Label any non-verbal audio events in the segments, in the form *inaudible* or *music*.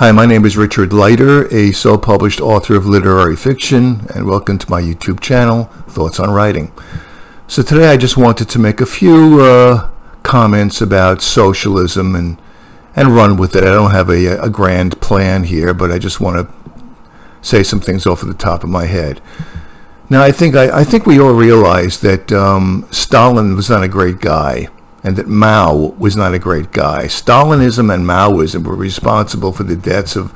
Hi, my name is Richard Leiter, a self-published author of literary fiction, and welcome to my YouTube channel, Thoughts on Writing. So today I just wanted to make a few uh, comments about socialism and and run with it. I don't have a, a grand plan here, but I just want to say some things off of the top of my head. Now, I think I, I think we all realize that um, Stalin was not a great guy and that Mao was not a great guy. Stalinism and Maoism were responsible for the deaths of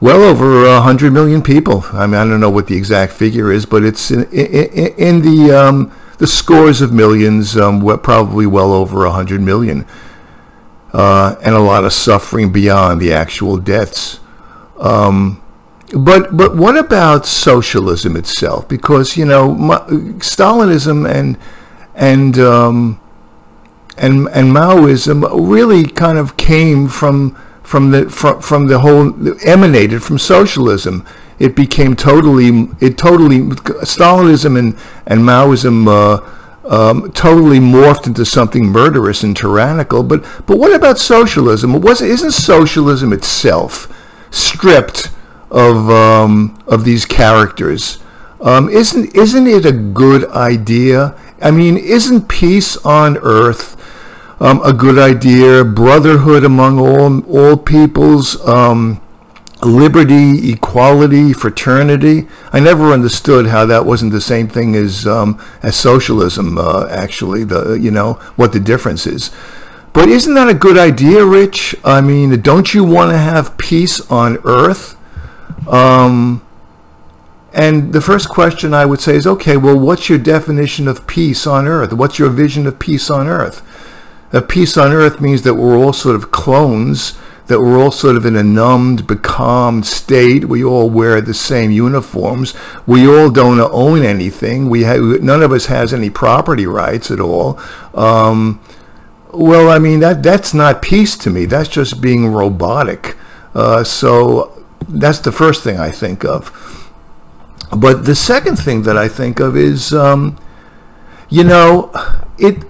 well over 100 million people. I mean, I don't know what the exact figure is, but it's in, in, in the, um, the scores of millions, um, probably well over 100 million. Uh, and a lot of suffering beyond the actual deaths. Um, but but what about socialism itself? Because you know, Stalinism and and um, and and Maoism really kind of came from from the from, from the whole emanated from socialism. It became totally it totally Stalinism and and Maoism uh, um, totally morphed into something murderous and tyrannical. But but what about socialism? Was isn't socialism itself stripped of um, of these characters? Um, isn't isn't it a good idea? I mean, isn't peace on earth um, a good idea, brotherhood among all all peoples, um, liberty, equality, fraternity. I never understood how that wasn't the same thing as um, as socialism. Uh, actually, the you know what the difference is. But isn't that a good idea, Rich? I mean, don't you want to have peace on earth? Um, and the first question I would say is, okay, well, what's your definition of peace on earth? What's your vision of peace on earth? A peace on earth means that we're all sort of clones, that we're all sort of in a numbed, becalmed state. We all wear the same uniforms. We all don't own anything. We have, none of us has any property rights at all. Um, well, I mean, that that's not peace to me. That's just being robotic. Uh, so that's the first thing I think of. But the second thing that I think of is, um, you know, it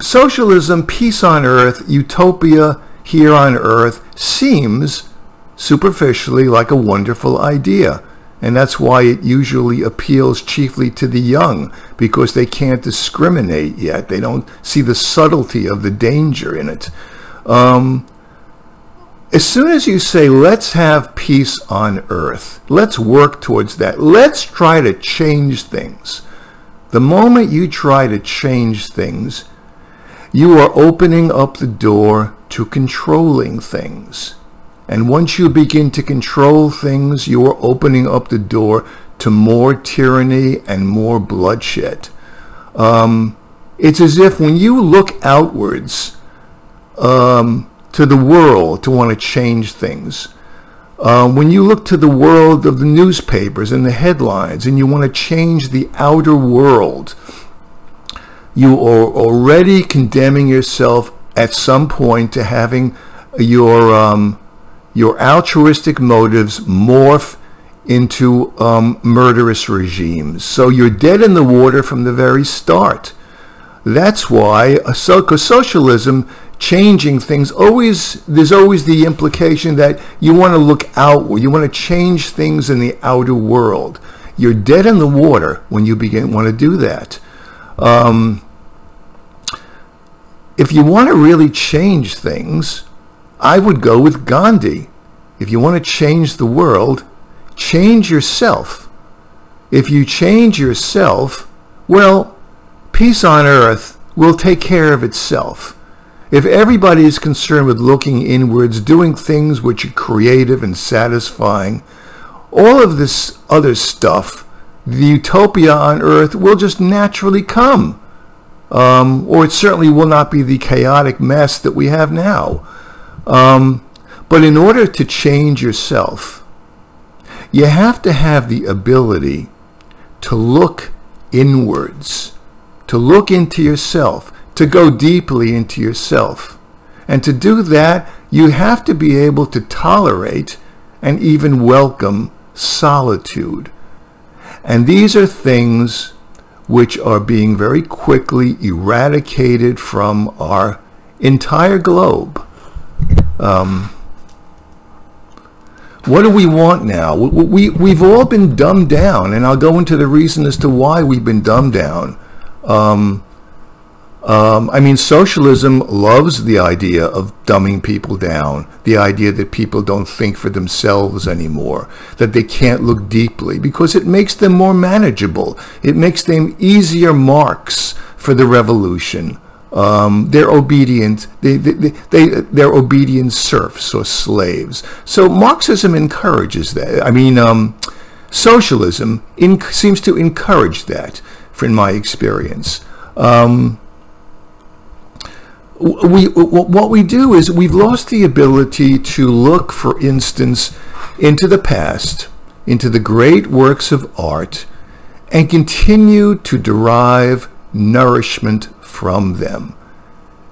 socialism, peace on earth, utopia here on earth seems superficially like a wonderful idea. And that's why it usually appeals chiefly to the young, because they can't discriminate yet. They don't see the subtlety of the danger in it. Um, as soon as you say, let's have peace on earth, let's work towards that, let's try to change things. The moment you try to change things, you are opening up the door to controlling things. And once you begin to control things, you are opening up the door to more tyranny and more bloodshed. Um, it's as if when you look outwards um, to the world to want to change things, uh, when you look to the world of the newspapers and the headlines and you want to change the outer world, you are already condemning yourself at some point to having your um, your altruistic motives morph into um, murderous regimes. So you're dead in the water from the very start. That's why a so, socialism changing things always there's always the implication that you want to look outward. You want to change things in the outer world. You're dead in the water when you begin want to do that. Um, if you want to really change things, I would go with Gandhi. If you want to change the world, change yourself. If you change yourself, well, peace on earth will take care of itself. If everybody is concerned with looking inwards, doing things which are creative and satisfying, all of this other stuff the utopia on earth will just naturally come. Um, or it certainly will not be the chaotic mess that we have now. Um, but in order to change yourself, you have to have the ability to look inwards, to look into yourself, to go deeply into yourself. And to do that, you have to be able to tolerate and even welcome solitude. And these are things which are being very quickly eradicated from our entire globe. Um, What do we want now? We, we, have all been dumbed down, and I'll go into the reason as to why we've been dumbed down. Um, um, I mean, socialism loves the idea of dumbing people down, the idea that people don't think for themselves anymore, that they can't look deeply, because it makes them more manageable. It makes them easier marks for the revolution. Um, they're obedient. They, they, they, they're obedient serfs or slaves. So Marxism encourages that. I mean, um, socialism in, seems to encourage that, in my experience. Um, we what we do is we've lost the ability to look, for instance, into the past, into the great works of art, and continue to derive nourishment from them.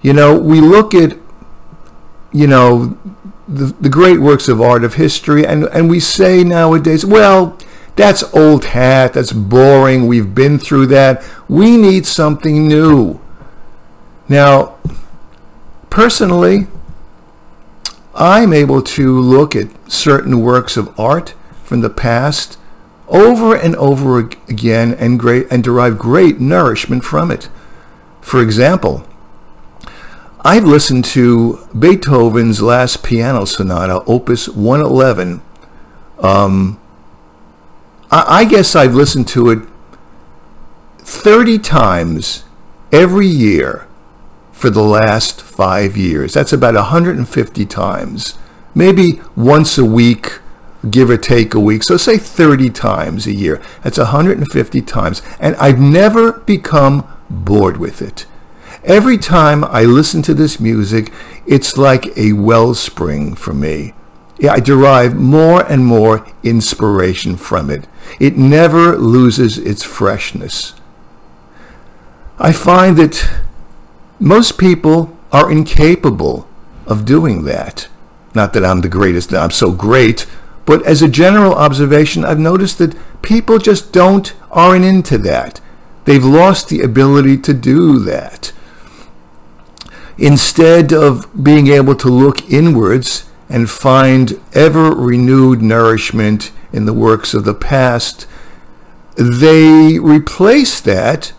You know, we look at, you know, the, the great works of art of history, and, and we say nowadays, well, that's old hat, that's boring, we've been through that, we need something new. Now, personally, I'm able to look at certain works of art from the past over and over again and great and derive great nourishment from it. For example, I've listened to Beethoven's Last Piano Sonata, Opus 111. Um, I, I guess I've listened to it 30 times every year for the last five years. That's about 150 times. Maybe once a week, give or take a week. So say 30 times a year. That's 150 times. And I've never become bored with it. Every time I listen to this music, it's like a wellspring for me. I derive more and more inspiration from it. It never loses its freshness. I find that most people are incapable of doing that. Not that I'm the greatest, I'm so great, but as a general observation, I've noticed that people just don't, aren't into that. They've lost the ability to do that. Instead of being able to look inwards and find ever renewed nourishment in the works of the past, they replace that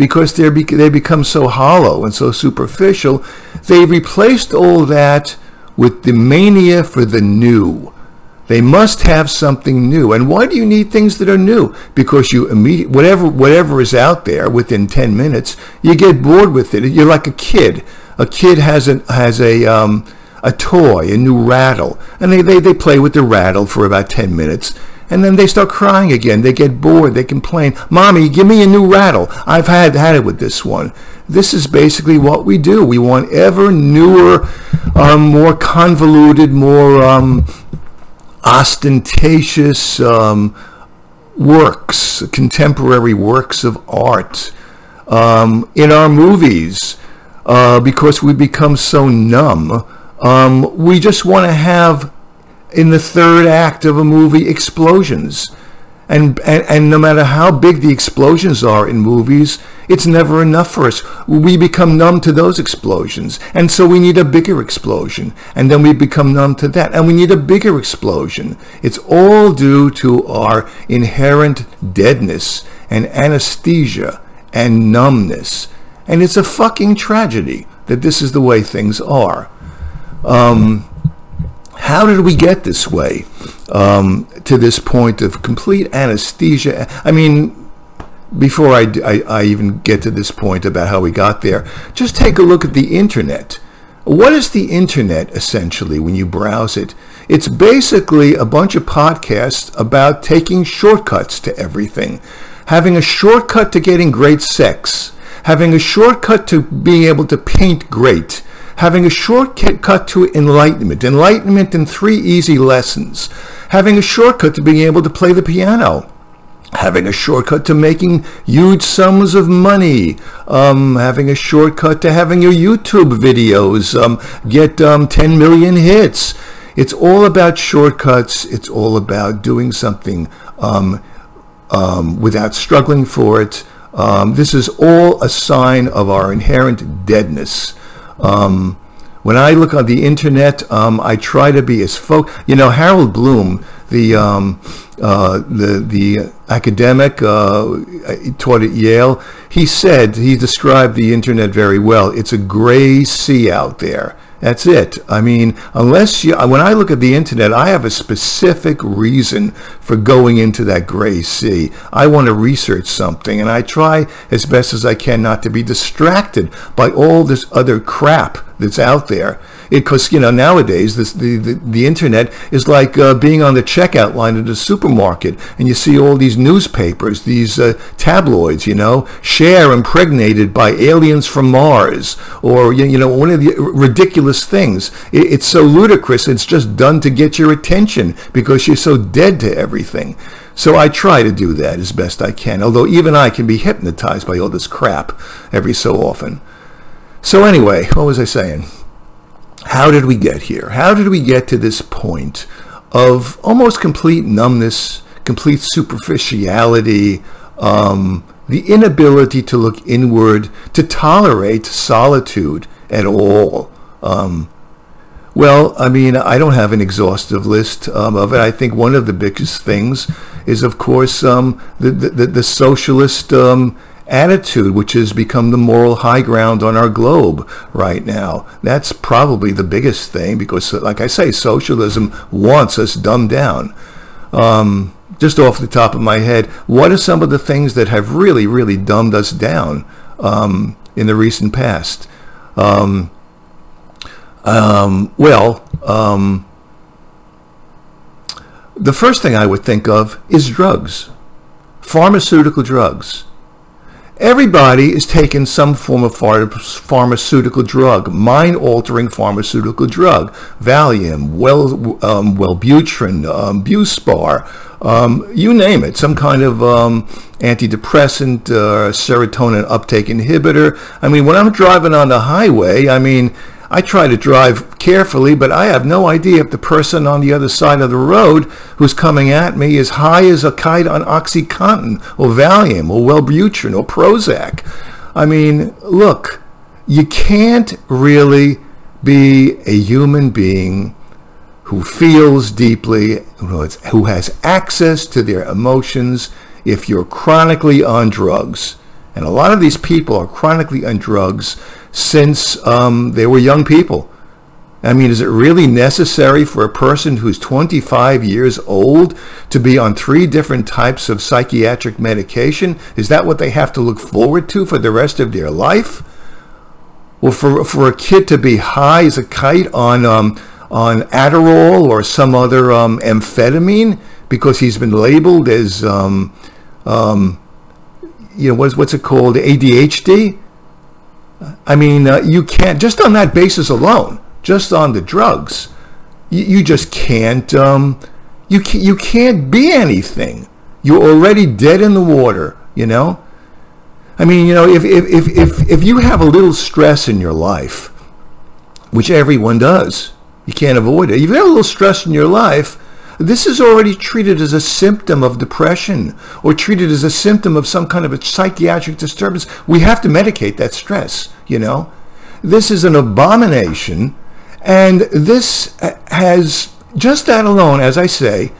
because they they become so hollow and so superficial. They replaced all that with the mania for the new. They must have something new. And why do you need things that are new? Because you immediately, whatever, whatever is out there within 10 minutes, you get bored with it. You're like a kid. A kid has a, has a, um, a toy, a new rattle, and they, they, they play with the rattle for about 10 minutes. And then they start crying again. They get bored. They complain, Mommy, give me a new rattle. I've had, had it with this one. This is basically what we do. We want ever newer, um, more convoluted, more um, ostentatious um, works, contemporary works of art um, in our movies uh, because we become so numb. Um, we just want to have in the third act of a movie explosions. And, and, and no matter how big the explosions are in movies, it's never enough for us. We become numb to those explosions. And so we need a bigger explosion. And then we become numb to that. And we need a bigger explosion. It's all due to our inherent deadness and anesthesia and numbness. And it's a fucking tragedy that this is the way things are. Um, how did we get this way um, to this point of complete anesthesia? I mean, before I, I, I, even get to this point about how we got there, just take a look at the internet. What is the internet essentially when you browse it? It's basically a bunch of podcasts about taking shortcuts to everything, having a shortcut to getting great sex, having a shortcut to being able to paint great, having a shortcut to enlightenment, enlightenment in three easy lessons, having a shortcut to being able to play the piano, having a shortcut to making huge sums of money, um, having a shortcut to having your YouTube videos um, get um, 10 million hits. It's all about shortcuts. It's all about doing something um, um, without struggling for it. Um, this is all a sign of our inherent deadness. Um, when I look on the internet, um, I try to be as fo. You know, Harold Bloom, the um, uh, the the academic uh, taught at Yale. He said he described the internet very well. It's a gray sea out there. That's it. I mean, unless you, when I look at the internet, I have a specific reason for going into that gray sea. I want to research something, and I try as best as I can not to be distracted by all this other crap that's out there. Because you know nowadays this, the, the, the internet is like uh, being on the checkout line at a supermarket and you see all these newspapers these uh, tabloids you know Cher impregnated by aliens from Mars or you know one of the ridiculous things. It, it's so ludicrous it's just done to get your attention because you're so dead to everything. So I try to do that as best I can although even I can be hypnotized by all this crap every so often so anyway what was I saying how did we get here? How did we get to this point of almost complete numbness, complete superficiality, um, the inability to look inward, to tolerate solitude at all? Um, well, I mean, I don't have an exhaustive list um, of it. I think one of the biggest things is, of course, um, the, the, the socialist um, attitude, which has become the moral high ground on our globe right now. That's probably the biggest thing because, like I say, socialism wants us dumbed down. Um, just off the top of my head, what are some of the things that have really, really dumbed us down um, in the recent past? Um, um well, um, the first thing I would think of is drugs, pharmaceutical drugs. Everybody is taking some form of pharmaceutical drug, mind-altering pharmaceutical drug, Valium, well, um, Wellbutrin, um, Buspar, um, you name it, some kind of um, antidepressant, uh, serotonin uptake inhibitor. I mean, when I'm driving on the highway, I mean, I try to drive carefully, but I have no idea if the person on the other side of the road who's coming at me is high as a kite on OxyContin or Valium or Wellbutrin or Prozac. I mean, look, you can't really be a human being who feels deeply, who has access to their emotions if you're chronically on drugs. And a lot of these people are chronically on drugs since um, they were young people. I mean, is it really necessary for a person who's 25 years old to be on three different types of psychiatric medication? Is that what they have to look forward to for the rest of their life? Well, for, for a kid to be high as a kite on, um, on Adderall or some other um, amphetamine because he's been labeled as, um, um you know, what's, what's it called, ADHD? I mean, uh, you can't, just on that basis alone, just on the drugs, you, you just can't, um, you, can't, you can't be anything. You're already dead in the water, you know? I mean, you know, if, if, if, if, if you have a little stress in your life, which everyone does, you can't avoid it. If you have a little stress in your life, this is already treated as a symptom of depression or treated as a symptom of some kind of a psychiatric disturbance. We have to medicate that stress, you know. This is an abomination, and this has, just that alone, as I say,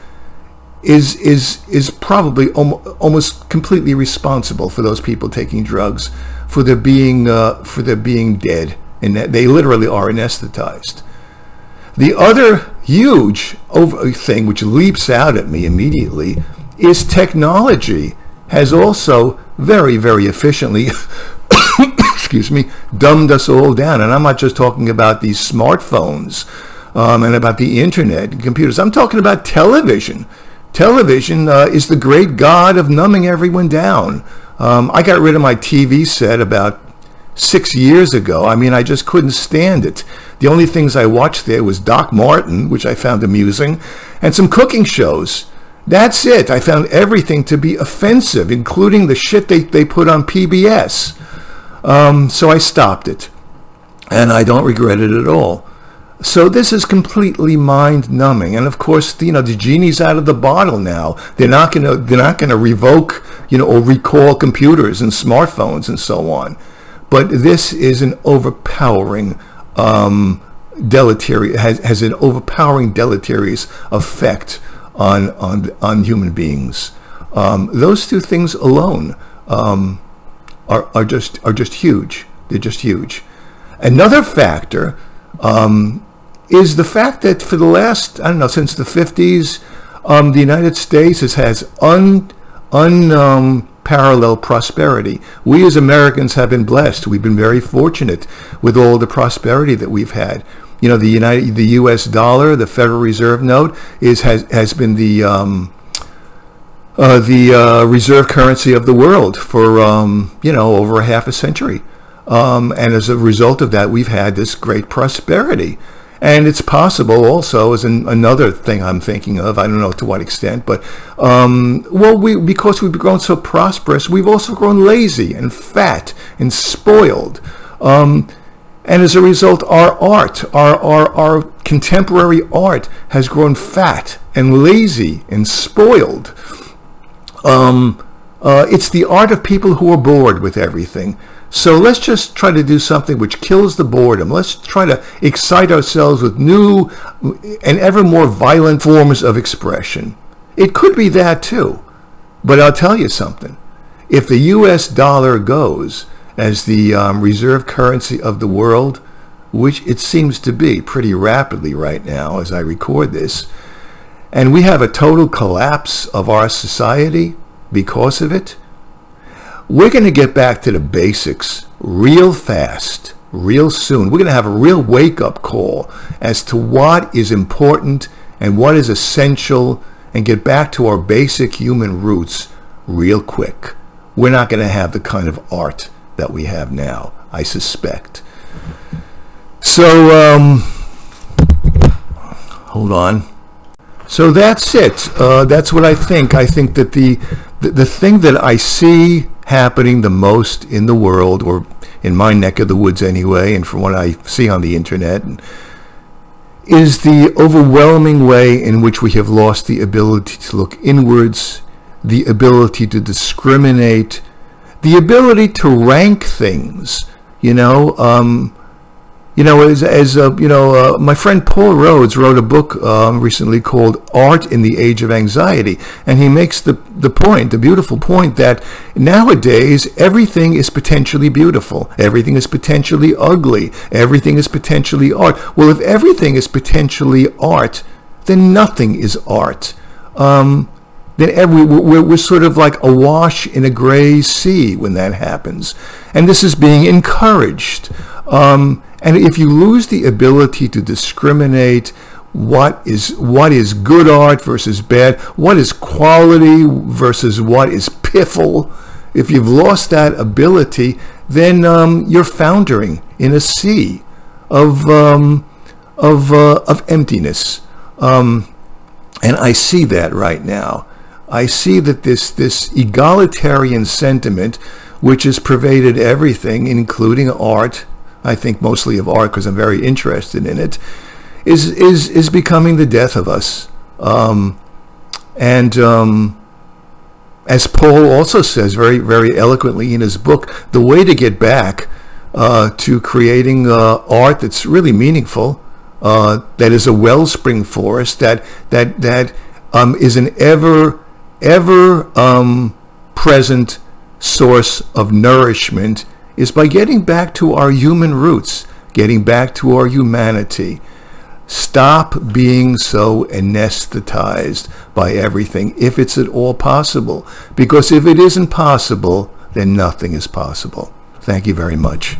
is is is probably almost completely responsible for those people taking drugs for their being uh, for their being dead and they literally are anesthetized. The other huge over thing which leaps out at me immediately is technology has also very, very efficiently, *coughs* excuse me, dumbed us all down. And I'm not just talking about these smartphones um, and about the internet and computers. I'm talking about television. Television uh, is the great god of numbing everyone down. Um, I got rid of my TV set about six years ago. I mean, I just couldn't stand it. The only things I watched there was Doc Martin, which I found amusing, and some cooking shows. That's it. I found everything to be offensive, including the shit they, they put on PBS. Um, so I stopped it. And I don't regret it at all. So this is completely mind numbing. And of course, you know, the genie's out of the bottle now. They're not gonna they're not gonna revoke, you know, or recall computers and smartphones and so on. But this is an overpowering um, deleterious has, has an overpowering deleterious effect on on on human beings. Um, those two things alone um, are are just are just huge. They're just huge. Another factor um, is the fact that for the last I don't know since the 50s, um, the United States has has un unparalleled prosperity. We as Americans have been blessed. We've been very fortunate with all the prosperity that we've had you know, the United, the U.S. dollar, the Federal Reserve note is has has been the um, uh, the uh, reserve currency of the world for um, you know over a half a century, um, and as a result of that, we've had this great prosperity. And it's possible also, as an, another thing I'm thinking of, I don't know to what extent, but um, well, we because we've grown so prosperous, we've also grown lazy and fat and spoiled. Um, and as a result, our art, our, our, our contemporary art has grown fat and lazy and spoiled. Um, uh, it's the art of people who are bored with everything. So let's just try to do something which kills the boredom. Let's try to excite ourselves with new and ever more violent forms of expression. It could be that too. But I'll tell you something. If the US dollar goes, as the um, reserve currency of the world, which it seems to be pretty rapidly right now as I record this. And we have a total collapse of our society because of it. We're going to get back to the basics real fast, real soon. We're going to have a real wake-up call as to what is important and what is essential and get back to our basic human roots real quick. We're not going to have the kind of art that we have now, I suspect. So, um, hold on. So that's it. Uh, that's what I think. I think that the, the, the thing that I see happening the most in the world, or in my neck of the woods anyway, and from what I see on the internet, is the overwhelming way in which we have lost the ability to look inwards, the ability to discriminate, the ability to rank things, you know, um, you know, as, as uh, you know, uh, my friend Paul Rhodes wrote a book um, recently called Art in the Age of Anxiety. And he makes the, the point, the beautiful point that nowadays everything is potentially beautiful. Everything is potentially ugly. Everything is potentially art. Well, if everything is potentially art, then nothing is art. Um, then every, we're, we're sort of like awash in a gray sea when that happens. And this is being encouraged. Um, and if you lose the ability to discriminate what is what is good art versus bad, what is quality versus what is piffle, if you've lost that ability, then um, you're foundering in a sea of um, of uh, of emptiness. Um, and I see that right now. I see that this, this egalitarian sentiment, which has pervaded everything, including art, I think mostly of art because I'm very interested in it, is, is, is becoming the death of us. Um, and um, as Paul also says very, very eloquently in his book, the way to get back uh, to creating uh, art that's really meaningful, uh, that is a wellspring for us, that, that, that um, is an ever ever um, present source of nourishment is by getting back to our human roots, getting back to our humanity. Stop being so anesthetized by everything if it's at all possible. Because if it isn't possible, then nothing is possible. Thank you very much.